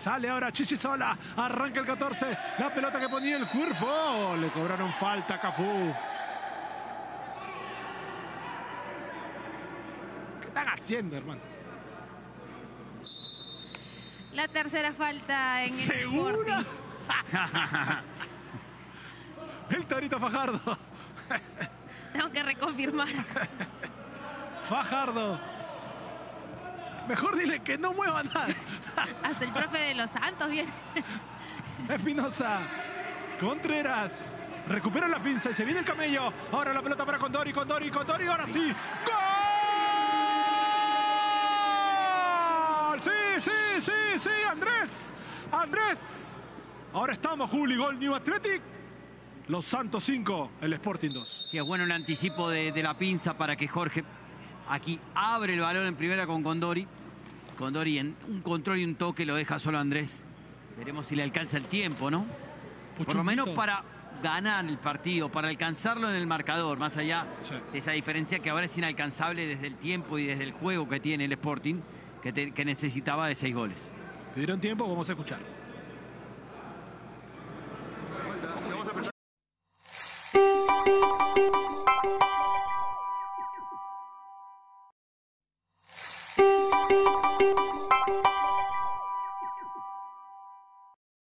Sale ahora Chichisola. Arranca el 14. La pelota que ponía el cuerpo. Le cobraron falta a Cafú. ¿Qué están haciendo, hermano? La tercera falta en el ¿Segura? El Torito Fajardo. Tengo que reconfirmar. Fajardo. Mejor dile que no mueva nada. Hasta el profe de los Santos viene. Espinosa. Contreras. Recupera la pinza y se viene el camello. Ahora la pelota para Condori, Condori, Condori. Ahora sí. ¡Gol! Sí, sí, sí, sí, Andrés. Andrés. Ahora estamos, Juli. Gol New Athletic. Los Santos 5, el Sporting 2. Sí, es bueno el anticipo de, de la pinza para que Jorge aquí abre el balón en primera con Condori. Condori en un control y un toque lo deja solo Andrés. Veremos si le alcanza el tiempo, ¿no? Por lo menos para ganar el partido, para alcanzarlo en el marcador, más allá Sí. de esa diferencia que ahora es inalcanzable desde el tiempo y desde el juego que tiene el Sporting, que, te- que necesitaba de seis goles. Pidieron tiempo, vamos a escuchar.